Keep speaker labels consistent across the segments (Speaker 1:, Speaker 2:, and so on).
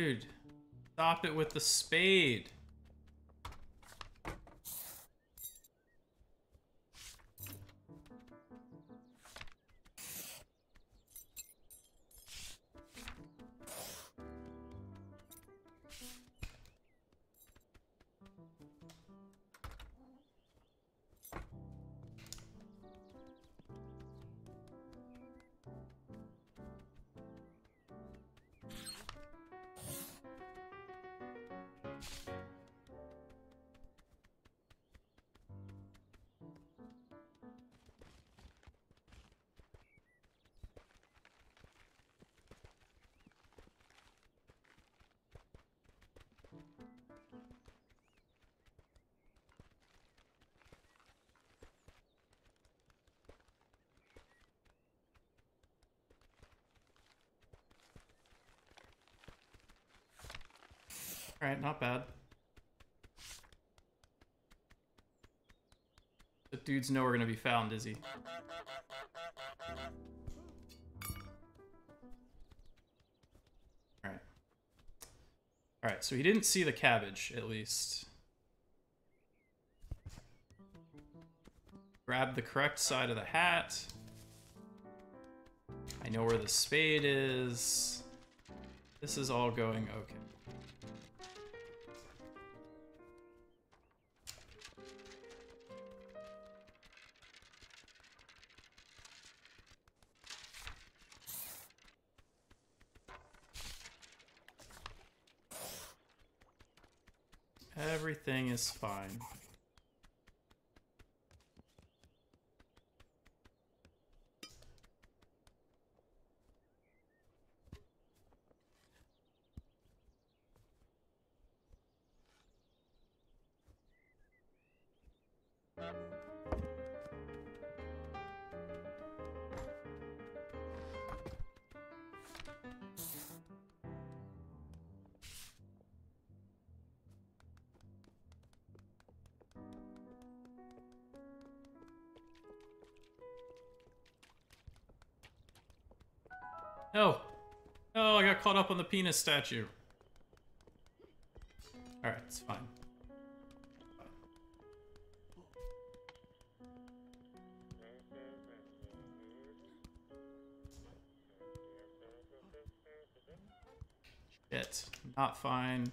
Speaker 1: Dude, stop it with the spade. Alright, not bad. The dude's know we're gonna be found, is he? Alright. Alright, so he didn't see the cabbage, at least. Grab the correct side of the hat. I know where the spade is. This is all going okay. Is fine. No! No, I got caught up on the penis statue. Alright, it's fine. Shit. Not fine.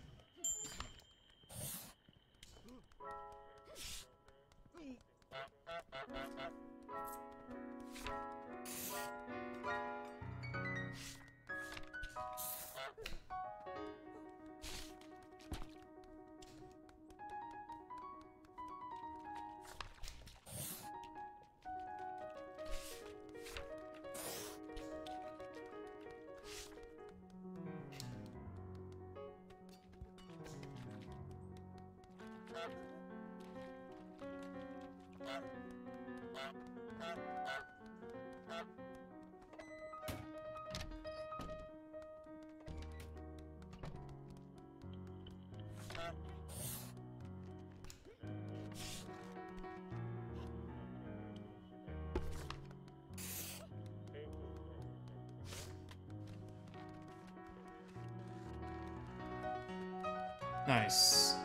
Speaker 1: Nice.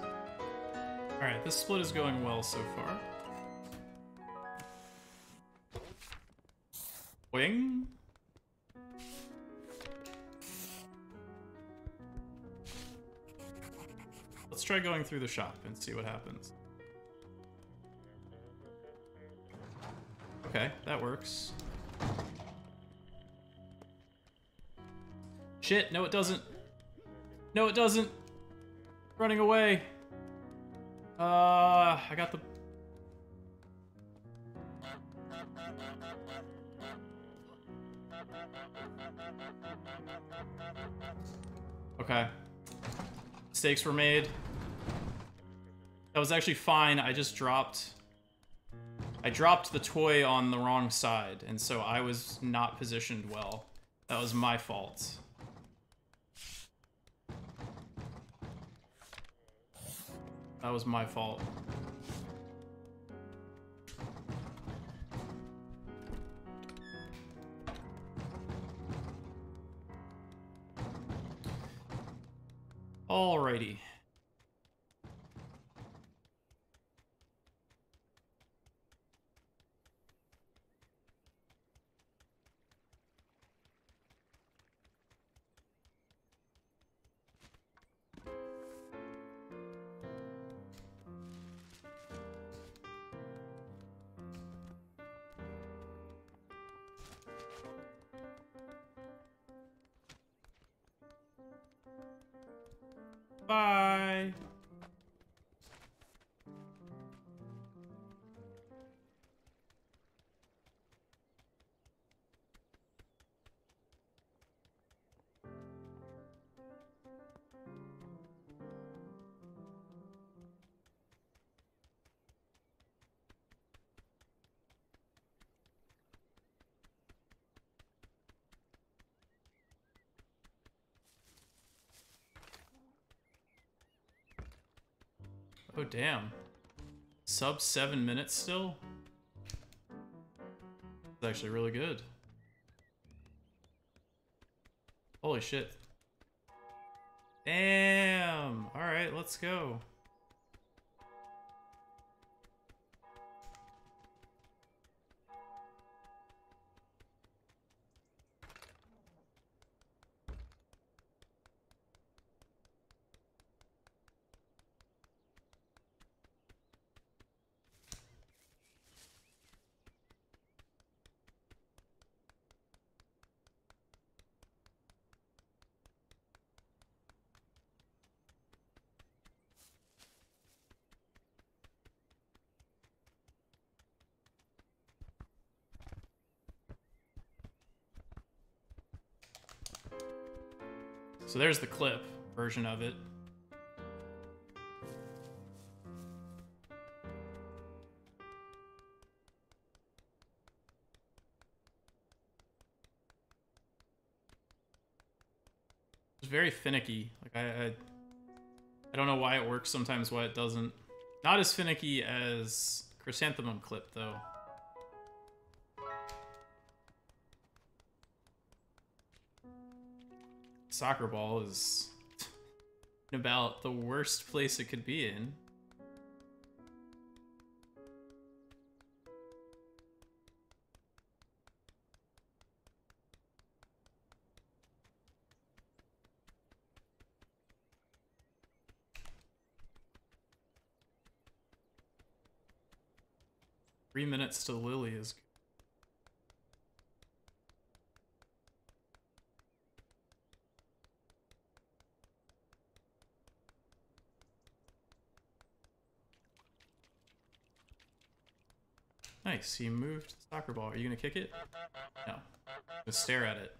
Speaker 1: Alright, this split is going well so far. Wing? Let's try going through the shop and see what happens. Okay, that works. Shit, no it doesn't. No it doesn't. Running away. Uh, I got the... Okay. Mistakes were made. That was actually fine. I just dropped... I dropped the toy on the wrong side, and so I was not positioned well. That was my fault. That was my fault. Alrighty. Bye. Oh, damn. Sub seven minutes still? It's actually really good. Holy shit. Damn! Alright, let's go. So there's the clip version of it. It's very finicky. Like I, I, I don't know why it works sometimes, why it doesn't. Not as finicky as Chrysanthemum clip though. Soccer ball is about the worst place it could be in. Three minutes to Lily is Nice, he moved the soccer ball. Are you gonna kick it? No. Just stare at it.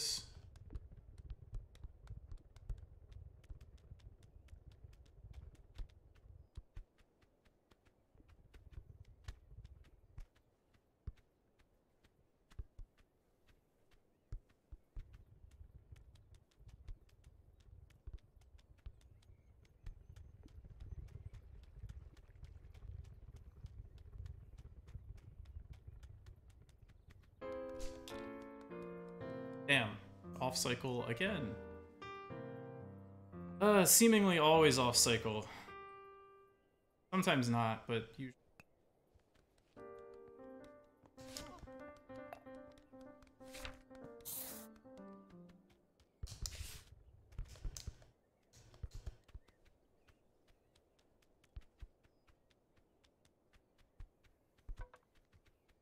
Speaker 1: Go Damn. Off cycle again. Uh, seemingly always off cycle. Sometimes not, but usually.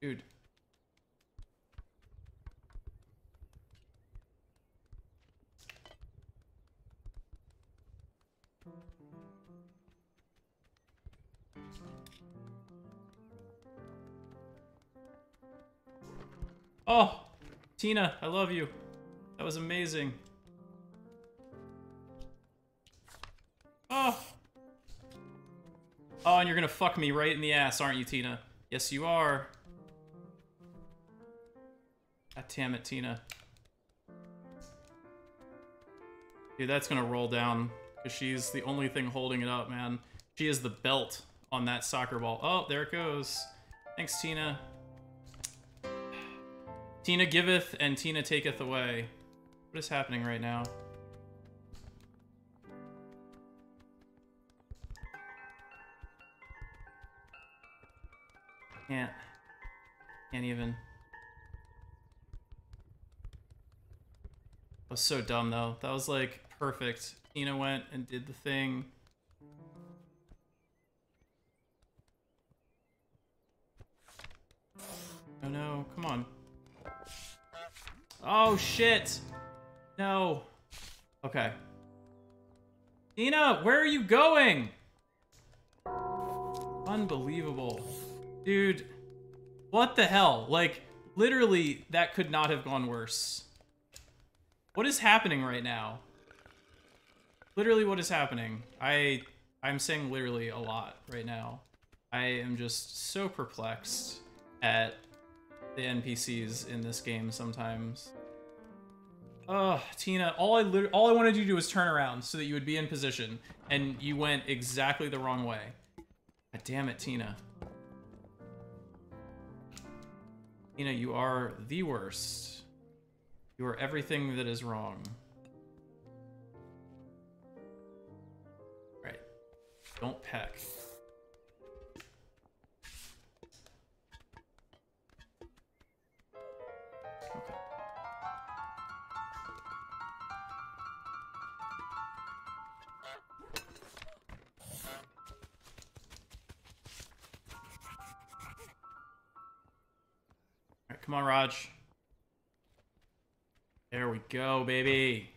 Speaker 1: Dude. Oh, Tina, I love you. That was amazing. Oh. Oh, and you're gonna fuck me right in the ass, aren't you, Tina? Yes, you are. God damn it, Tina. Dude, that's gonna roll down. Because she's the only thing holding it up, man. She is the belt on that soccer ball. Oh, there it goes. Thanks, Tina. Tina giveth and Tina taketh away. What is happening right now? Can't. Can't even. That was so dumb, though. That was, like, perfect. Tina went and did the thing. Oh, no. Come on. Oh, shit! No. Okay. Tina, where are you going? Unbelievable. Dude, what the hell? Like, literally, that could not have gone worse. What is happening right now? Literally, what is happening? I, I'm saying literally a lot right now. I am just so perplexed at the NPCs in this game sometimes. Ugh, Tina, all I all I wanted you to do was turn around so that you would be in position, and you went exactly the wrong way. God damn it, Tina. Tina, you are the worst. You are everything that is wrong. Right. Don't peck. Come on, Raj. There we go, baby.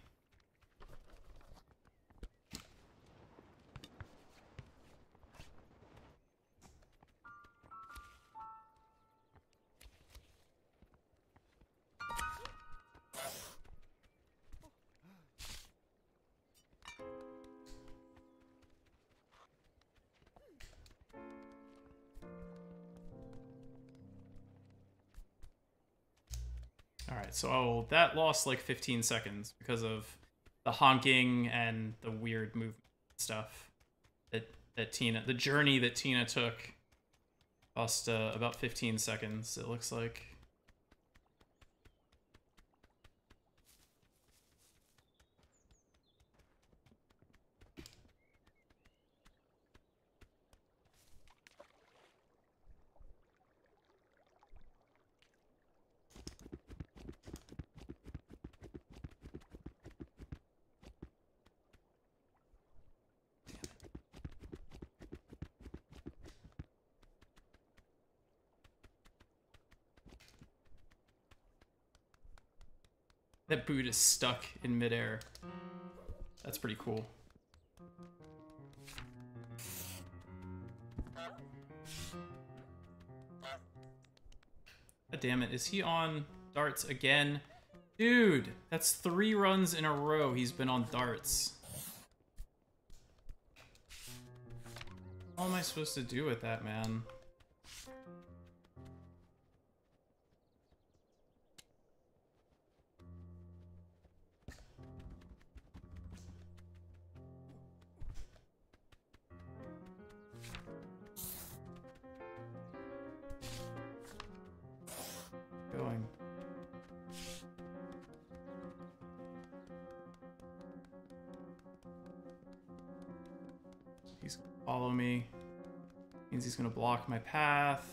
Speaker 1: So oh, that lost like 15 seconds because of the honking and the weird movement stuff that, that Tina, the journey that Tina took lost uh, about 15 seconds, it looks like. That boot is stuck in midair. That's pretty cool. God damn it, is he on darts again? Dude, that's three runs in a row he's been on darts. What am I supposed to do with that, man? Follow me. Means he's gonna block my path.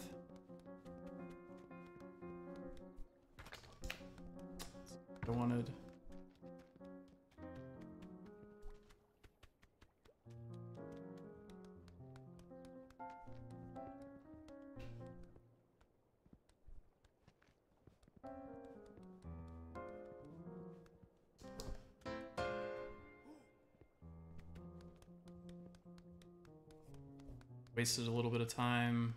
Speaker 1: I wanted. wasted a little bit of time.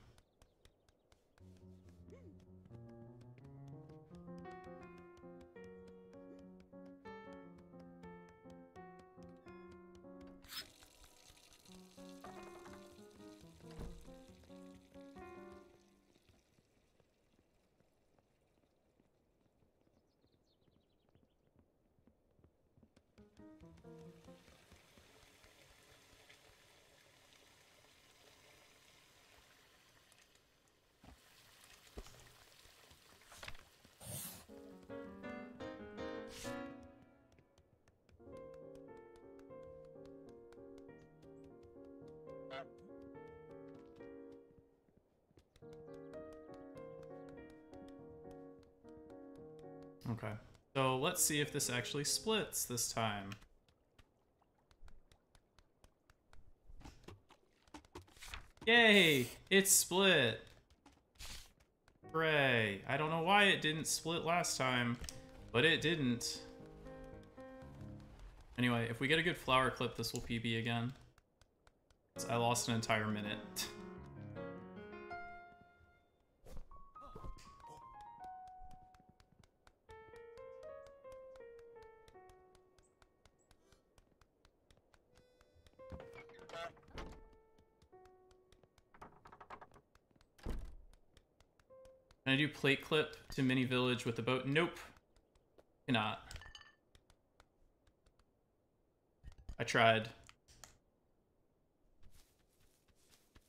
Speaker 1: Okay. So let's see if this actually splits this time. Yay! It split! Hooray. I don't know why it didn't split last time, but it didn't. Anyway, if we get a good flower clip, this will PB again. I lost an entire minute. Can I do plate clip to mini village with the boat? Nope. Cannot. I tried.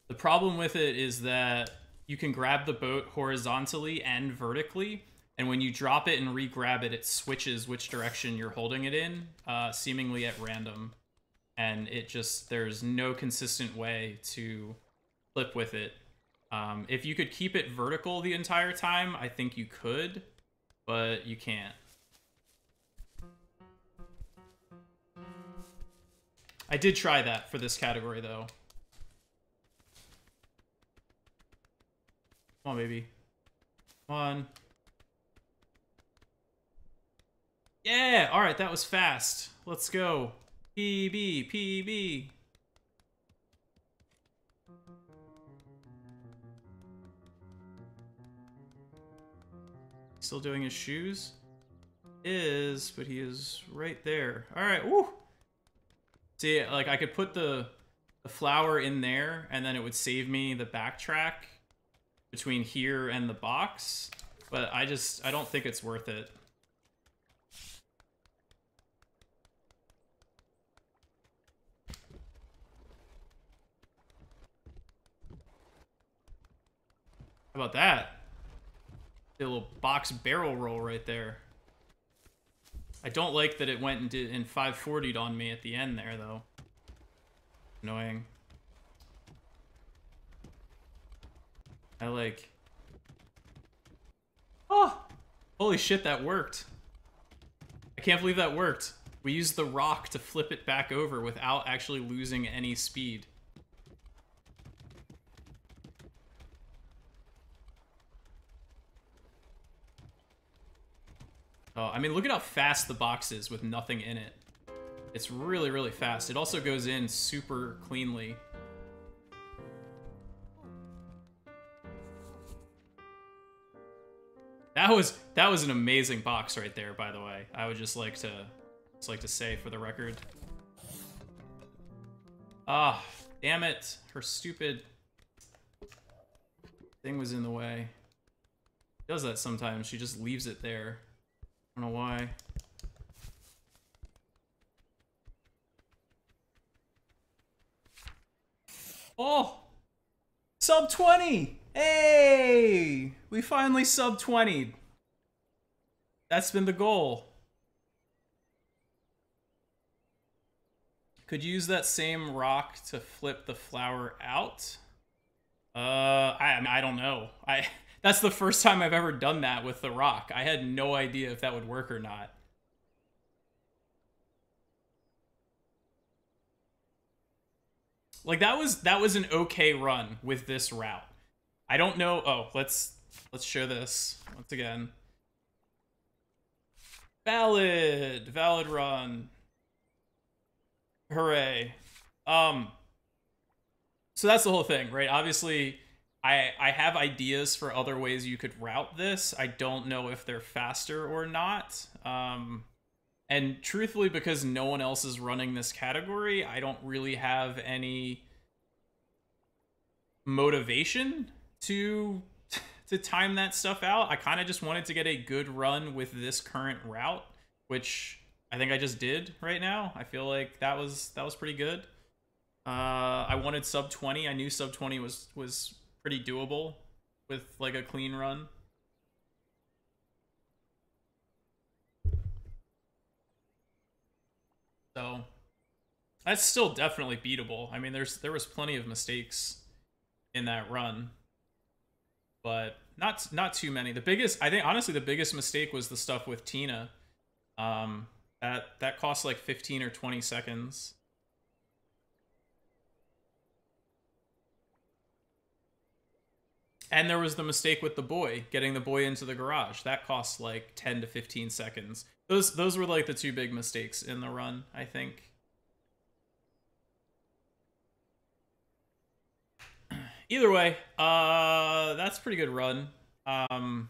Speaker 1: The problem with it is that you can grab the boat horizontally and vertically, and when you drop it and re-grab it, it switches which direction you're holding it in, uh, seemingly at random. And it just, there's no consistent way to flip with it. Um, if you could keep it vertical the entire time, I think you could, but you can't. I did try that for this category, though. Come on, baby. Come on. Yeah! Alright, that was fast. Let's go. PB, PB. Still doing his shoes? Is, but he is right there. Alright, woo! See, like, I could put the, the flower in there, and then it would save me the backtrack between here and the box, but I just, I don't think it's worth it. How about that? A little box barrel roll right there. I don't like that it went and did in 540'd on me at the end there, though. Annoying. I like... Oh! Holy shit, that worked. I can't believe that worked. We used the rock to flip it back over without actually losing any speed. Oh, I mean, look at how fast the box is with nothing in it. It's really, really fast. It also goes in super cleanly. That was that was an amazing box right there, by the way. I would just like to just like to say for the record. Ah, damn it. Her stupid thing was in the way. Does that sometimes. She just leaves it there. I don't know why. Oh! Sub 20! Hey! We finally sub 20. That's been the goal. Could use that same rock to flip the flower out. Uh, I I don't know. I that's the first time I've ever done that with the rock. I had no idea if that would work or not. Like that was that was an okay run with this route. I don't know. Oh, let's let's show this once again. Valid, valid run. Hooray. Um so that's the whole thing, right? Obviously, I I have ideas for other ways you could route this. I don't know if they're faster or not. Um, and truthfully, because no one else is running this category, I don't really have any motivation to to time that stuff out. I kind of just wanted to get a good run with this current route, which I think I just did right now. I feel like that was that was pretty good. Uh, I wanted sub 20. I knew sub 20 was was pretty doable with like a clean run. So that's still definitely beatable. I mean, there's there was plenty of mistakes in that run, but not not too many. The biggest, I think, honestly, the biggest mistake was the stuff with Tina. Um, that that cost like 15 or 20 seconds. And there was the mistake with the boy, getting the boy into the garage. That cost like 10 to 15 seconds. Those those were like the two big mistakes in the run, I think. Either way, uh that's pretty good run. Um